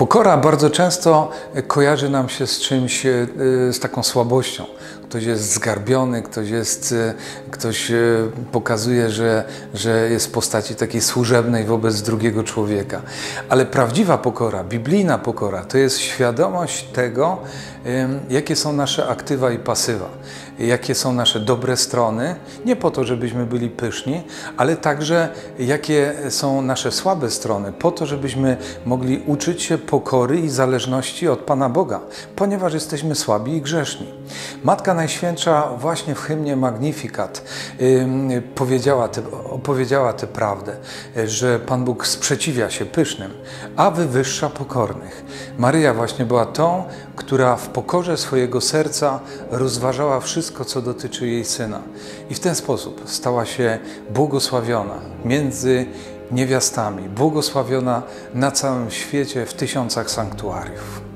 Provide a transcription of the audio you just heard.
Pokora bardzo często kojarzy nam się z czymś, e, z taką słabością. Ktoś jest zgarbiony, ktoś, jest, e, ktoś e, pokazuje, że, że jest w postaci takiej służebnej wobec drugiego człowieka. Ale prawdziwa pokora, biblijna pokora, to jest świadomość tego, jakie są nasze aktywa i pasywa, jakie są nasze dobre strony, nie po to, żebyśmy byli pyszni, ale także jakie są nasze słabe strony, po to, żebyśmy mogli uczyć się pokory i zależności od Pana Boga, ponieważ jesteśmy słabi i grzeszni. Matka Najświętsza właśnie w hymnie Magnificat powiedziała te, opowiedziała tę prawdę, że Pan Bóg sprzeciwia się pysznym, a wywyższa pokornych. Maryja właśnie była tą, która w pokorze swojego serca rozważała wszystko, co dotyczy jej syna. I w ten sposób stała się błogosławiona między niewiastami, błogosławiona na całym świecie w tysiącach sanktuariów.